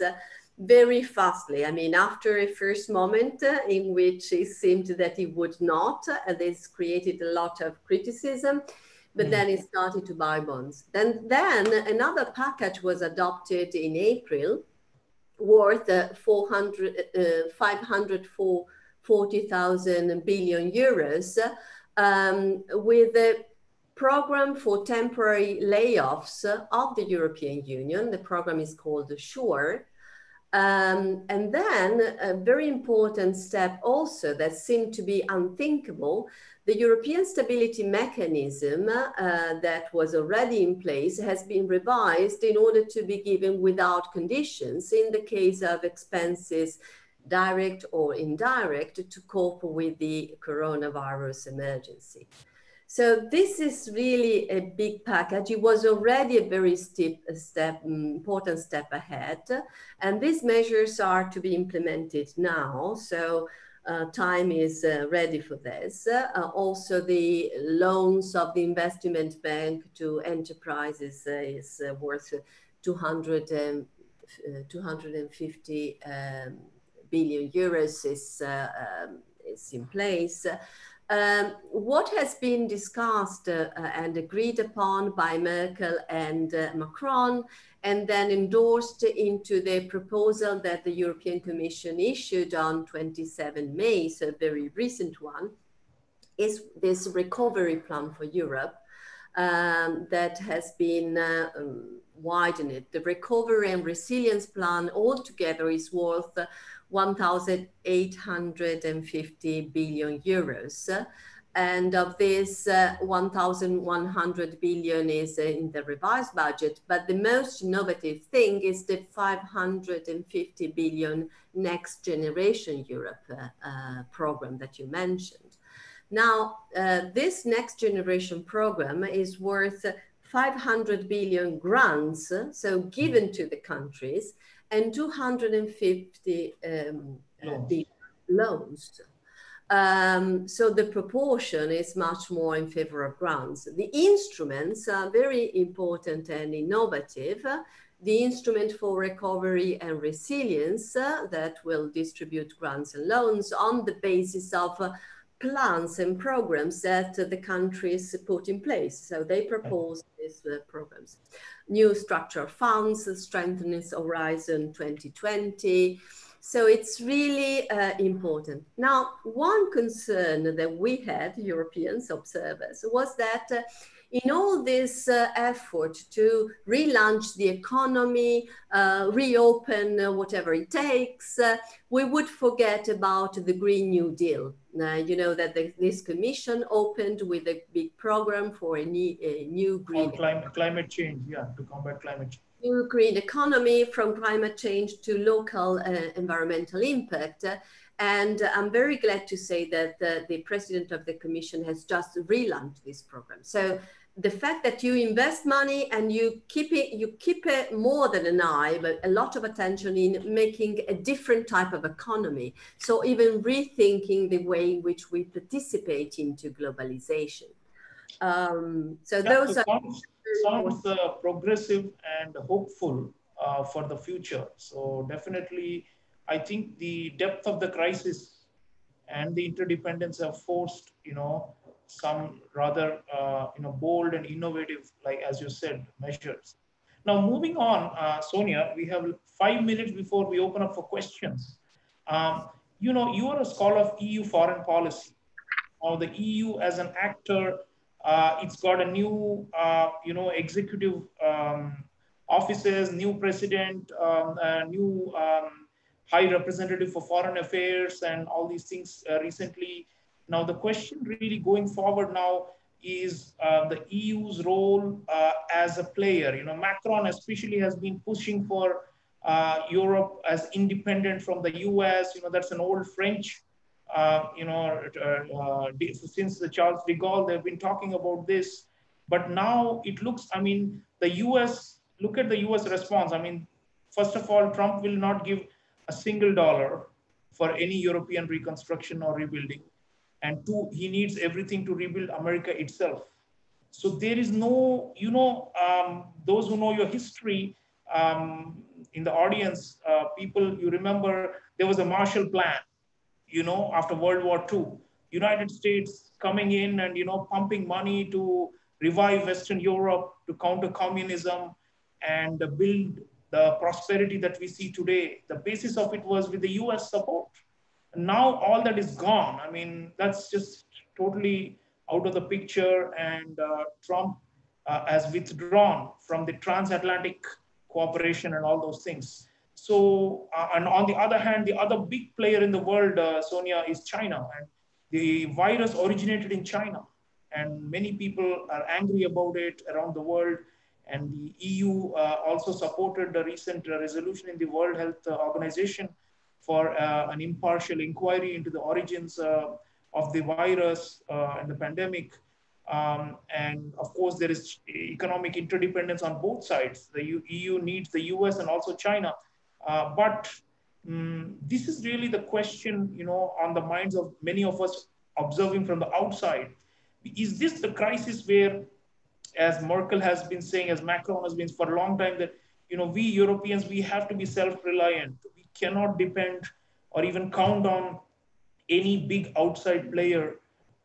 very fastly. I mean, after a first moment uh, in which it seemed that he would not, and this created a lot of criticism, but mm. then he started to buy bonds. Then, then another package was adopted in April worth uh, 400, uh, 540,000 billion euros um, with a program for temporary layoffs of the European Union. The program is called SURE um, and then a very important step also that seemed to be unthinkable, the European stability mechanism uh, that was already in place has been revised in order to be given without conditions in the case of expenses direct or indirect to cope with the coronavirus emergency. So this is really a big package. It was already a very steep step, mm, important step ahead. And these measures are to be implemented now. So uh, time is uh, ready for this. Uh, also, the loans of the investment bank to enterprises uh, is uh, worth 200, um, uh, 250 um, billion euros is, um, is in place. Um, what has been discussed uh, uh, and agreed upon by Merkel and uh, Macron, and then endorsed into the proposal that the European Commission issued on 27 May, so a very recent one, is this recovery plan for Europe um, that has been uh, um, widened. The recovery and resilience plan altogether is worth 1,850 billion euros. And of this, uh, 1,100 billion is in the revised budget. But the most innovative thing is the 550 billion Next Generation Europe uh, uh, program that you mentioned. Now, uh, this Next Generation program is worth 500 billion grants, so given to the countries, and 250 um, loans. loans. Um, so the proportion is much more in favor of grants. The instruments are very important and innovative. The instrument for recovery and resilience uh, that will distribute grants and loans on the basis of uh, plans and programs that the countries put in place. So they propose these uh, programs. New structural funds, strengthening Horizon 2020. So it's really uh, important. Now, one concern that we had, Europeans observers, was that uh, in all this uh, effort to relaunch the economy, uh, reopen uh, whatever it takes, uh, we would forget about the Green New Deal. you know that the, this commission opened with a big program for a new, a new green climate, climate change, yeah, to combat climate change. New green economy from climate change to local uh, environmental impact. And I'm very glad to say that the, the, president of the commission has just relaunched this program. So the fact that you invest money and you keep it you keep it more than an eye but a lot of attention in making a different type of economy. So even rethinking the way in which we participate into globalization. Um, so yeah, those are sounds, sounds uh, progressive and hopeful uh, for the future. So definitely i think the depth of the crisis and the interdependence have forced you know some rather uh, you know bold and innovative, like as you said, measures. Now moving on, uh, Sonia, we have five minutes before we open up for questions. Um, you know, you are a scholar of EU foreign policy. Now the EU as an actor, uh, it's got a new, uh, you know, executive um, offices, new president, um, new um, high representative for foreign affairs, and all these things uh, recently now, the question really going forward now is uh, the EU's role uh, as a player. You know, Macron especially has been pushing for uh, Europe as independent from the US. You know, that's an old French, uh, you know, uh, uh, since the Charles de Gaulle, they've been talking about this. But now it looks, I mean, the US, look at the US response. I mean, first of all, Trump will not give a single dollar for any European reconstruction or rebuilding and two he needs everything to rebuild america itself. So there is no you know um, those who know your history um, in the audience uh, people you remember there was a marshall plan you know after world war ii united states coming in and you know pumping money to revive western europe to counter communism and build the prosperity that we see today. The basis of it was with the us support now all that is gone. I mean, that's just totally out of the picture, and uh, Trump uh, has withdrawn from the transatlantic cooperation and all those things. So, uh, and on the other hand, the other big player in the world, uh, Sonia, is China, and the virus originated in China, and many people are angry about it around the world. And the EU uh, also supported the recent resolution in the World Health Organization for uh, an impartial inquiry into the origins uh, of the virus uh, and the pandemic. Um, and of course, there is economic interdependence on both sides. The EU needs the US and also China. but um, this is really the question, you know, on the minds of many of us observing from the outside. Is this the crisis where, as Merkel has been saying, as Macron has been for a long time, that you know we Europeans we have to be self-reliant cannot depend or even count on any big outside player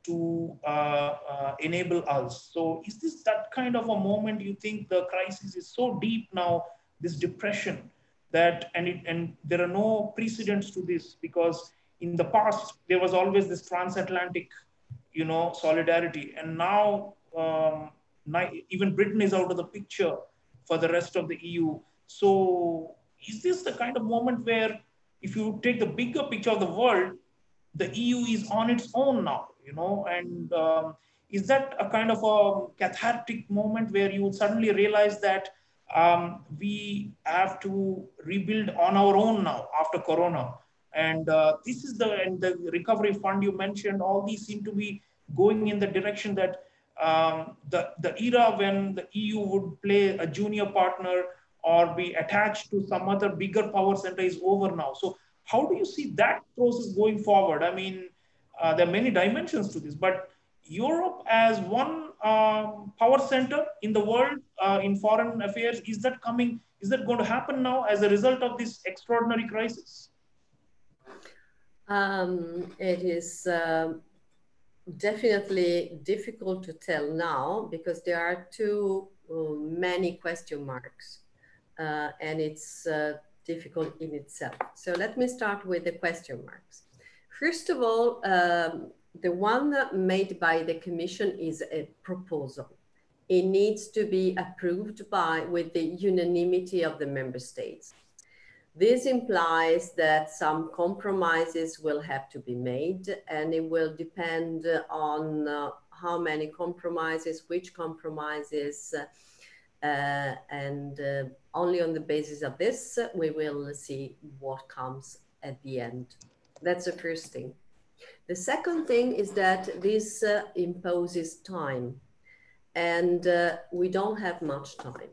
to uh, uh, enable us. So, is this that kind of a moment you think the crisis is so deep now, this depression, that and it, and there are no precedents to this because in the past there was always this transatlantic, you know, solidarity, and now um, even Britain is out of the picture for the rest of the EU. So, is this the kind of moment where if you take the bigger picture of the world, the EU is on its own now, you know, and um, is that a kind of a cathartic moment where you suddenly realize that um, we have to rebuild on our own now after Corona? And uh, this is the and the recovery fund you mentioned. All these seem to be going in the direction that um, the the era when the EU would play a junior partner or be attached to some other bigger power center is over now. So how do you see that process going forward? I mean, uh, there are many dimensions to this, but Europe as one um, power center in the world uh, in foreign affairs, is that coming, is that going to happen now as a result of this extraordinary crisis? Um, it is um, definitely difficult to tell now because there are too uh, many question marks uh, and it's uh, difficult in itself. So let me start with the question marks. First of all, um, the one made by the Commission is a proposal. It needs to be approved by with the unanimity of the member states. This implies that some compromises will have to be made and it will depend on uh, how many compromises, which compromises, uh, and uh, only on the basis of this, we will see what comes at the end. That's the first thing. The second thing is that this uh, imposes time and uh, we don't have much time.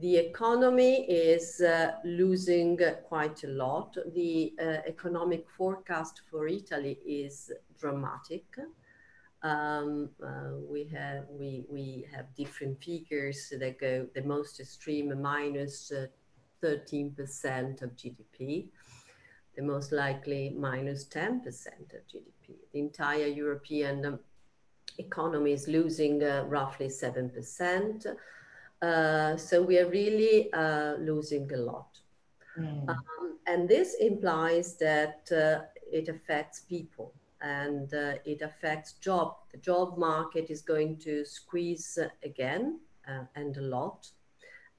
The economy is uh, losing quite a lot. The uh, economic forecast for Italy is dramatic. Um, uh, we have we we have different figures that go the most extreme minus 13% uh, of GDP the most likely minus 10% of GDP. The entire European um, economy is losing uh, roughly 7%. Uh, so we are really uh, losing a lot. Mm. Um, and this implies that uh, it affects people and uh, it affects job. The job market is going to squeeze again uh, and a lot.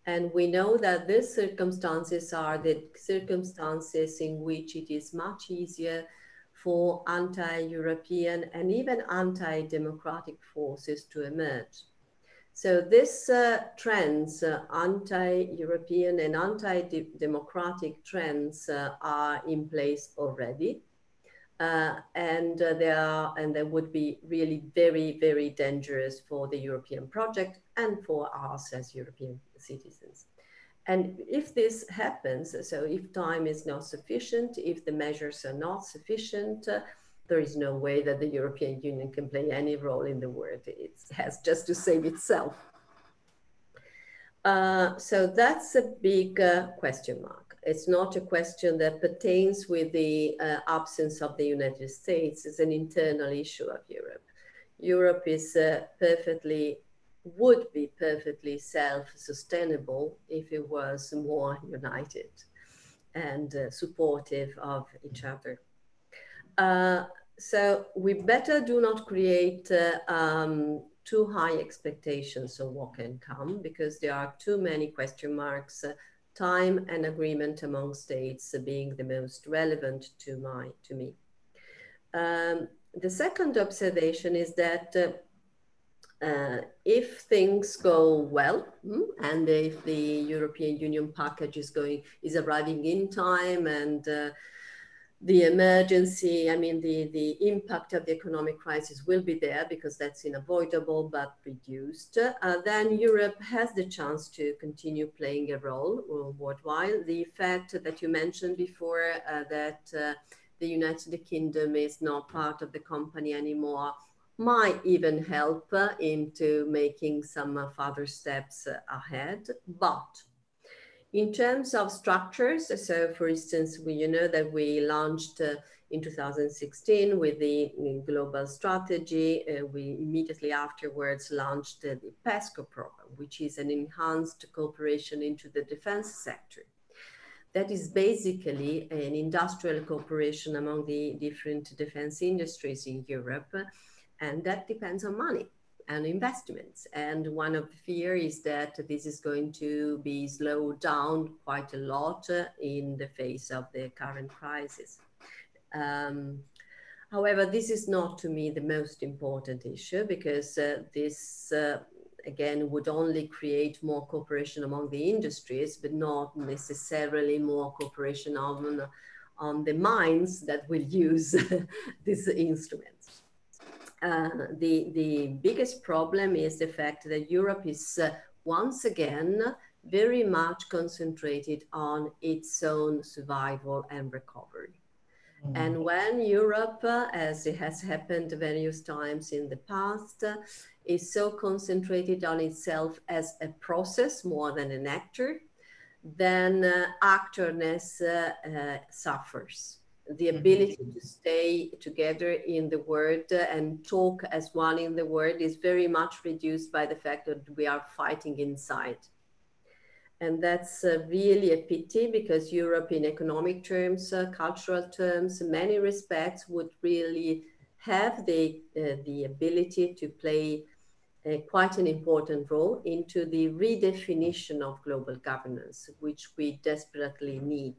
And we know that these circumstances are the circumstances in which it is much easier for anti-European and even anti-democratic forces to emerge. So these uh, trends, uh, anti-European and anti-democratic trends uh, are in place already. Uh, and uh, they are, and they would be really very, very dangerous for the European project and for us as European citizens. And if this happens, so if time is not sufficient, if the measures are not sufficient, uh, there is no way that the European Union can play any role in the world. It has just to save itself. Uh, so that's a big uh, question mark. It's not a question that pertains with the uh, absence of the United States. It's an internal issue of Europe. Europe is uh, perfectly would be perfectly self-sustainable if it was more united and uh, supportive of each other. Uh, so we better do not create uh, um, too high expectations of what can come because there are too many question marks, uh, time and agreement among states being the most relevant to, my, to me. Um, the second observation is that uh, uh, if things go well hmm, and if the European Union package is going is arriving in time and uh, the emergency, I mean, the, the impact of the economic crisis will be there because that's unavoidable but reduced. Uh, then Europe has the chance to continue playing a role worldwide. The fact that you mentioned before uh, that uh, the United Kingdom is not part of the company anymore might even help uh, into making some uh, further steps ahead. But in terms of structures, so for instance, we you know that we launched uh, in 2016 with the global strategy. Uh, we immediately afterwards launched uh, the PESCO program, which is an enhanced cooperation into the defense sector. That is basically an industrial cooperation among the different defense industries in Europe and that depends on money and investments. And one of the fear is that this is going to be slowed down quite a lot uh, in the face of the current crisis. Um, however, this is not to me the most important issue because uh, this uh, again would only create more cooperation among the industries, but not necessarily more cooperation on, on the minds that will use this instruments. Uh, the, the biggest problem is the fact that Europe is uh, once again very much concentrated on its own survival and recovery. Mm. And when Europe, uh, as it has happened various times in the past, uh, is so concentrated on itself as a process more than an actor, then actorness suffers. The mm-hmm. ability to stay together in the word and talk as one in the word is very much reduced by the fact that we are fighting inside. And that's uh, really a pity because Europe, in economic terms, uh, cultural terms, in many respects, would really have the, uh, the ability to play quite an important role into the redefinition of global governance, which we desperately need.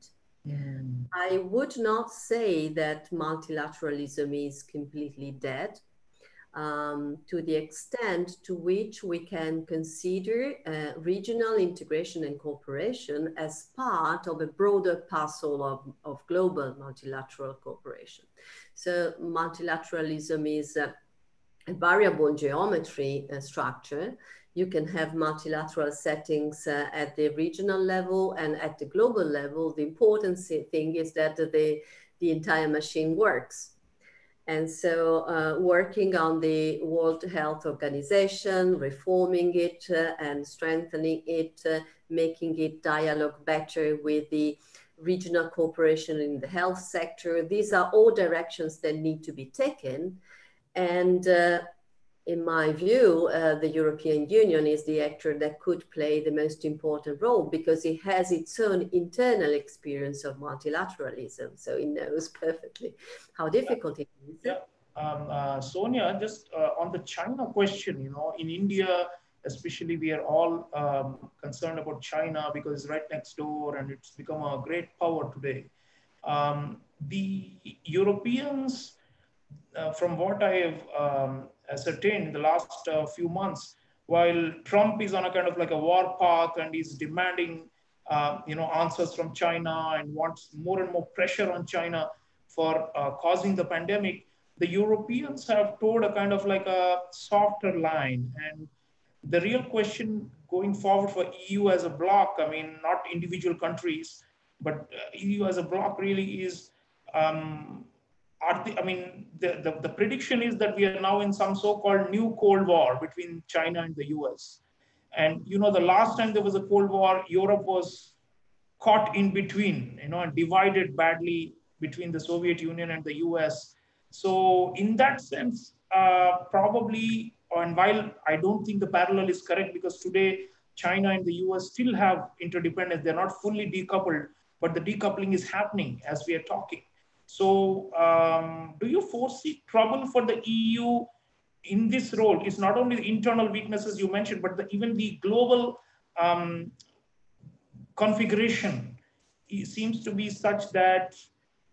Mm. I would not say that multilateralism is completely dead. Um, to the extent to which we can consider uh, regional integration and cooperation as part of a broader puzzle of, of global multilateral cooperation. So multilateralism is uh, a variable geometry uh, structure, you can have multilateral settings uh, at the regional level and at the global level. The important thing is that the, the entire machine works. And so, uh, working on the World Health Organization, reforming it uh, and strengthening it, uh, making it dialogue better with the regional cooperation in the health sector. These are all directions that need to be taken. And uh, in my view, uh, the European Union is the actor that could play the most important role because it has its own internal experience of multilateralism. So it knows perfectly how difficult yeah. it is. Yeah. Um, uh, Sonia, just uh, on the China question, you know, in India, especially, we are all um, concerned about China because it's right next door and it's become a great power today. Um, the Europeans uh, from what I have um, ascertained in the last uh, few months, while Trump is on a kind of like a war path and he's demanding, uh, you know, answers from China and wants more and more pressure on China for uh, causing the pandemic, the Europeans have told a kind of like a softer line. And the real question going forward for EU as a bloc, I mean, not individual countries, but uh, EU as a bloc really is um, are the, I mean, the, the, the, prediction is that we are now in some so-called new Cold War between China and the US. And, you know, the last time there was a Cold War, Europe was caught in between, you know, and divided badly between the Soviet Union and the US. So in that sense, uh, probably, and while I don't think the parallel is correct because today China and the US still have interdependence, they're not fully decoupled, but the decoupling is happening as we are talking. So um, do you foresee trouble for the EU in this role? It's not only the internal weaknesses you mentioned, but the, even the global um, configuration seems to be such that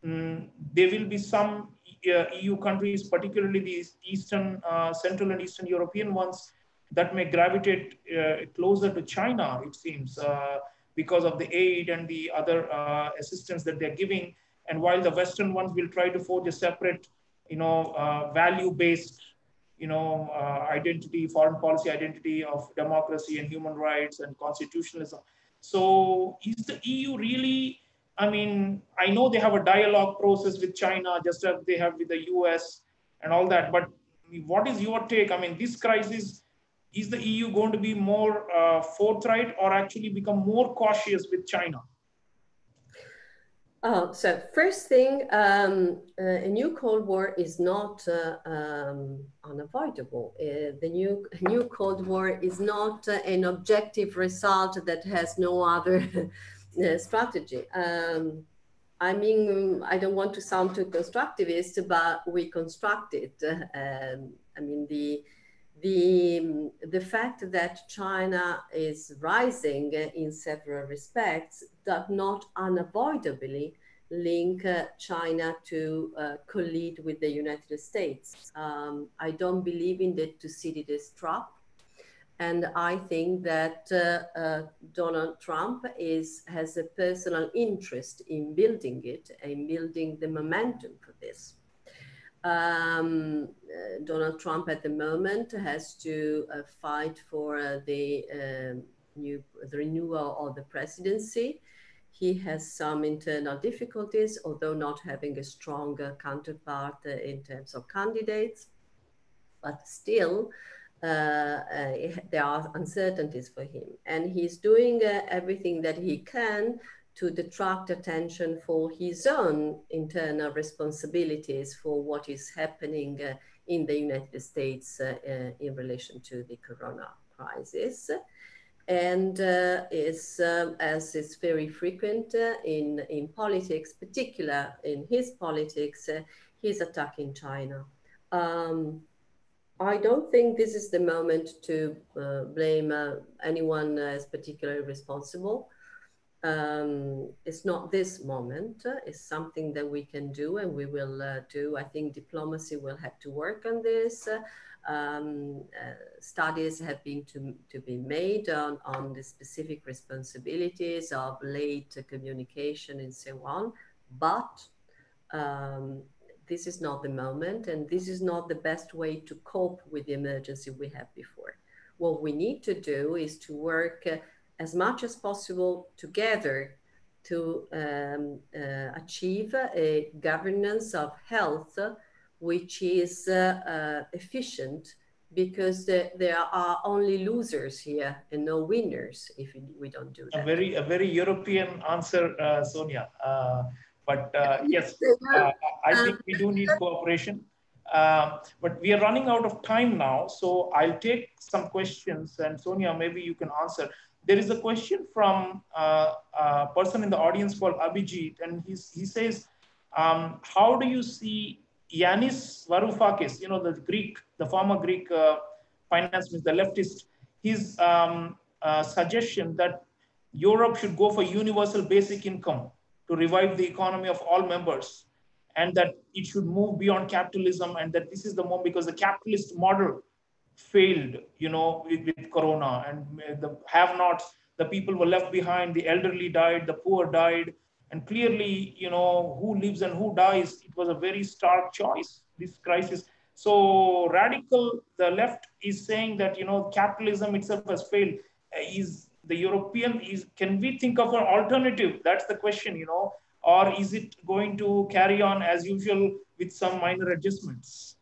um, there will be some uh, EU countries, particularly these Eastern, uh, Central and Eastern European ones, that may gravitate uh, closer to China, it seems, uh, because of the aid and the other uh, assistance that they're giving and while the Western ones will try to forge a separate, you know, uh, value-based, you know, uh, identity, foreign policy identity of democracy and human rights and constitutionalism. So is the EU really, I mean, I know they have a dialogue process with China, just as they have with the US and all that, but what is your take? I mean, this crisis, is the EU going to be more uh, forthright or actually become more cautious with China? Oh, so first thing, um, uh, a new Cold War is not uh, um, unavoidable. Uh, the new new Cold War is not uh, an objective result that has no other uh, strategy. Um, I mean, I don't want to sound too constructivist, but we construct it. Um, I mean, the the, the fact that China is rising in several respects does not unavoidably link uh, China to uh, collide with the United States. Um, I don't believe in the Thucydides trap. And I think that uh, uh, Donald Trump is, has a personal interest in building it and building the momentum for this. Um, uh, Donald Trump at the moment has to uh, fight for the um, new the renewal of the presidency. He has some internal difficulties, although not having a stronger counterpart uh, in terms of candidates. But still, uh, uh, there are uncertainties for him. And he's doing uh, everything that he can to detract attention for his own internal responsibilities for what is happening uh, in the United States uh, in relation to the corona crisis and uh, is, um, as is very frequent uh, in, in politics, particular in his politics, uh, he's attacking China. Um, I don't think this is the moment to uh, blame uh, anyone as particularly responsible. Um, it's not this moment. it's something that we can do and we will uh, do. I think diplomacy will have to work on this um, uh, studies have been to, to be made on, on the specific responsibilities of late communication and so on. But um, this is not the moment, and this is not the best way to cope with the emergency we had before. What we need to do is to work uh, as much as possible together to um, uh, achieve a governance of health which is uh, uh, efficient because the, there are only losers here and no winners if we don't do that. A very, a very European answer, uh, Sonia. Uh, but uh, yes, uh, I think we do need cooperation. Um, but we are running out of time now, so I'll take some questions and Sonia, maybe you can answer. There is a question from a person in the audience called Abhijit, and he's, he says, um, how do you see Yanis Varoufakis, you know, the Greek, the former Greek uh, finance minister, the leftist, his um, uh, suggestion that Europe should go for universal basic income to revive the economy of all members and that it should move beyond capitalism and that this is the moment because the capitalist model failed, you know, with, with Corona and the have-nots, the people were left behind, the elderly died, the poor died, and clearly, you know, who lives and who dies, it was a very stark choice, this crisis. So radical, the left is saying that, you know, capitalism itself has failed. Uh, is the European, is can we think of an alternative? That's the question, you know, or is it going to carry on as usual with some minor adjustments?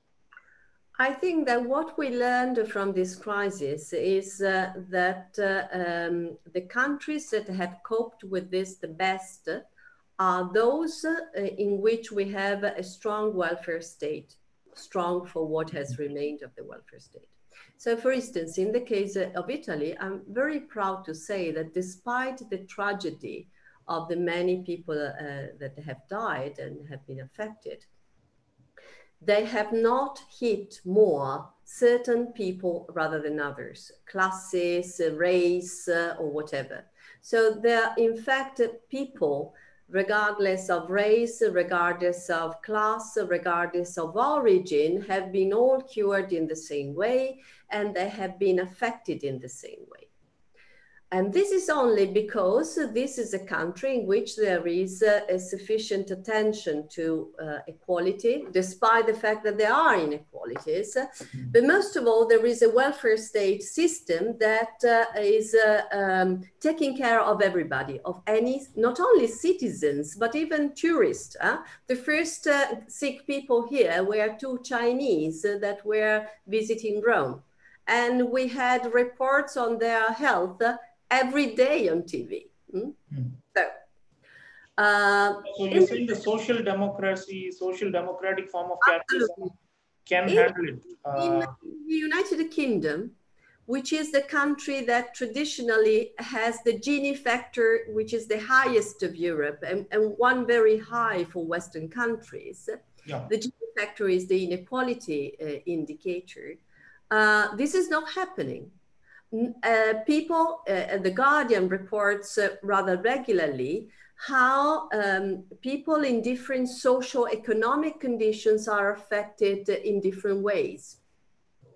I think that what we learned from this crisis is uh, that uh, um, the countries that have coped with this the best are those uh, in which we have a strong welfare state, strong for what has remained of the welfare state. So, for instance, in the case of Italy, I'm very proud to say that despite the tragedy of the many people uh, that have died and have been affected, they have not hit more certain people rather than others, classes, race, uh, or whatever. So, there are in fact people regardless of race, regardless of class, regardless of origin, have been all cured in the same way and they have been affected in the same way. And this is only because this is a country in which there is uh, a sufficient attention to uh, equality, despite the fact that there are inequalities. Mm-hmm. But most of all, there is a welfare state system that uh, is uh, um, taking care of everybody, of any, not only citizens, but even tourists. The first uh, sick people here were two Chinese that were visiting Rome. And we had reports on their health every day on TV. Hmm? Mm. So, uh, so you're saying the social democracy, social democratic form of capitalism can in, handle it. Uh, in the United Kingdom, which is the country that traditionally has the Gini factor, which is the highest of Europe and, and one very high for Western countries. Yeah. The Gini factor is the inequality uh, indicator. Uh, this is not happening uh, people, uh, the Guardian reports uh, rather regularly how um, people in different socio-economic conditions are affected in different ways.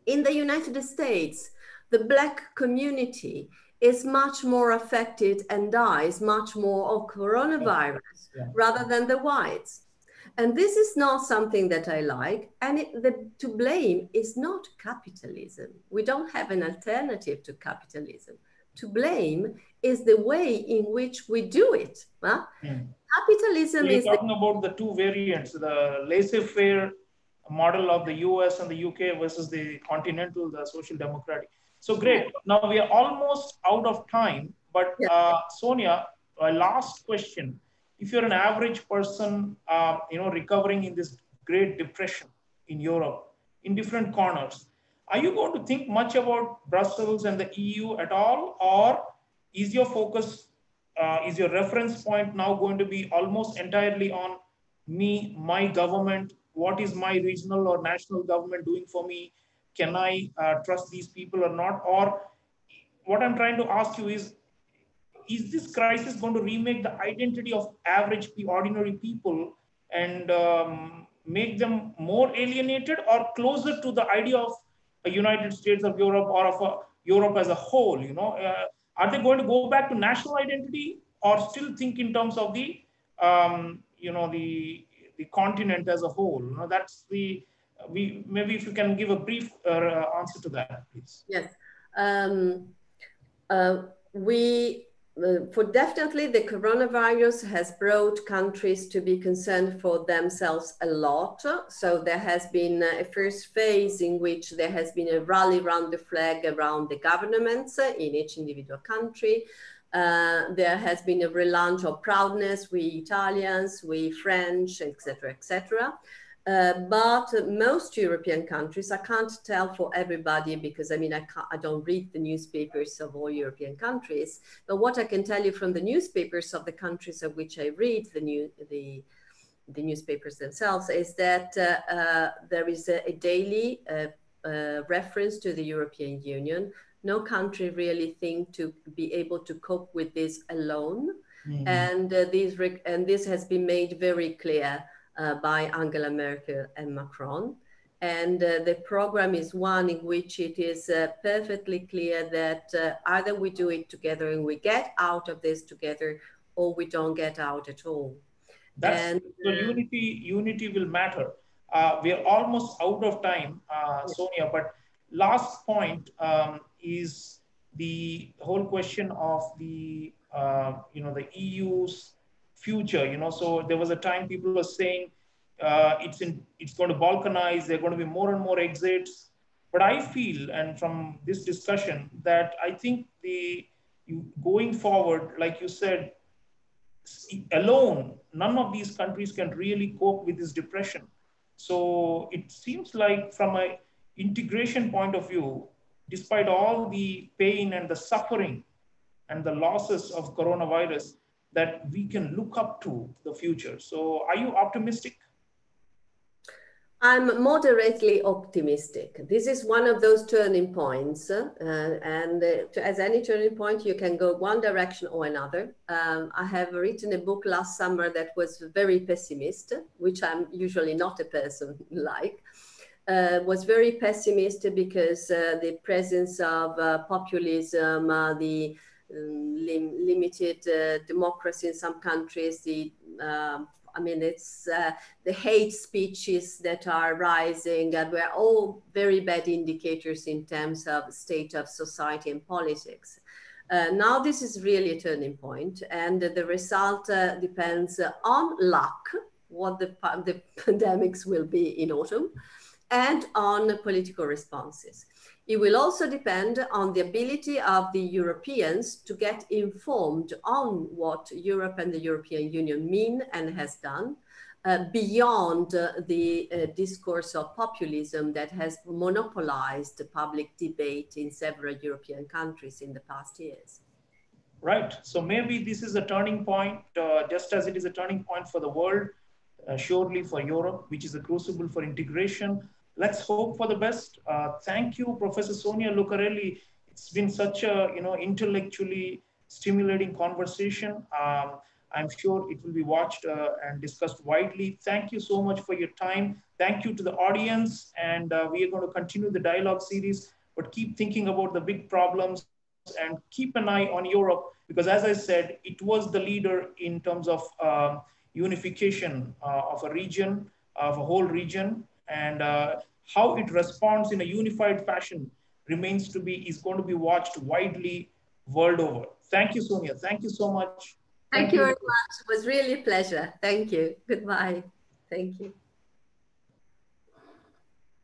In the United States, the Black community is much more affected and dies much more of coronavirus yeah. rather than the whites. And this is not something that I like. And it, the, to blame is not capitalism. We don't have an alternative to capitalism. To blame is the way in which we do it. Huh? Mm. Capitalism you're is talking the, about the two variants, the laissez-faire model of the US and the UK versus the continental, the social democratic. So great. Now we are almost out of time, but uh, Sonia, a last question. If you're an average person, uh, you know, recovering in this Great Depression in Europe, in different corners, are you going to think much about Brussels and the EU at all, or is your focus, uh, is your reference point now going to be almost entirely on me, my government, what is my regional or national government doing for me? Can I uh, trust these people or not? Or what I'm trying to ask you is, is this crisis going to remake the identity of average, ordinary people and um, make them more alienated or closer to the idea of a United States of Europe or of a Europe as a whole? You know, uh, are they going to go back to national identity or still think in terms of the, um, you know, the the continent as a whole? You know, that's the we maybe if you can give a brief uh, answer to that, please. Yes, um, uh, we for definitely the coronavirus has brought countries to be concerned for themselves a lot. So there has been a first phase in which there has been a rally around the flag around the governments in each individual country. Uh, there has been a relaunch of proudness, we Italians, we French, etc., etc. Uh, but most European countries, I can't tell for everybody because I mean, I, I, don't read the newspapers of all European countries. But what I can tell you from the newspapers of the countries of which I read the, new, the, the newspapers themselves is that uh, uh, there is a, a daily uh, uh, reference to the European Union no country really think to be able to cope with this alone. Mm-hmm. And uh, these and this has been made very clear uh, by Angela Merkel and Macron. And uh, the program is one in which it is uh, perfectly clear that uh, either we do it together and we get out of this together, or we don't get out at all. That's and, so uh, unity. Unity will matter. we are almost out of time, Sonia. But last point. Um, is the whole question of the uh, you know the EU's future. You know, so there was a time people were saying uh, it's in it's going to balkanize. There are going to be more and more exits. But I feel, and from this discussion, that I think the you, going forward, like EU said, alone, none of these countries can really cope with this depression. So it seems like from a integration point of view, despite all the pain and the suffering and the losses of coronavirus, that we can look up to the future. So, are you optimistic? I'm moderately optimistic. This is one of those turning points. Uh, and uh, as any turning point, you can go one direction or another. Um, I have written a book last summer that was very pessimist, which I'm usually not a person like uh, was very pessimistic because uh, the presence of uh, populism, uh, the um, lim limited uh, democracy in some countries, the um, I mean, it's uh, the hate speeches that are rising, and we're all very bad indicators in terms of state of society and politics. now, this is really a turning point, and the result depends on luck, what the, the pandemics will be in autumn, and on political responses. It will also depend on the ability of the Europeans to get informed on what Europe and the European Union mean and has done uh, beyond uh, the uh, discourse of populism that has monopolized the public debate in several European countries in the past years. Right. So maybe this is a turning point, uh, just as it is a turning point for the world, uh, surely for Europe, which is a crucible for integration let's hope for the best. Uh, thank you, Professor Sonia Lucarelli. It's been such a you know intellectually stimulating conversation. Um, I'm sure it will be watched uh, and discussed widely. Thank you so much for your time. Thank you to the audience, and uh, we are going to continue the dialogue series. But keep thinking about the big problems and keep an eye on Europe because, as I said, it was the leader in terms of um, unification uh, of a region, of a whole region, and uh, how it responds in a unified fashion remains to be is going to be watched widely world over. Thank you, Sonia. Thank you so much. Thank, Thank you very much. It was really a pleasure. Thank you. Goodbye. Thank you.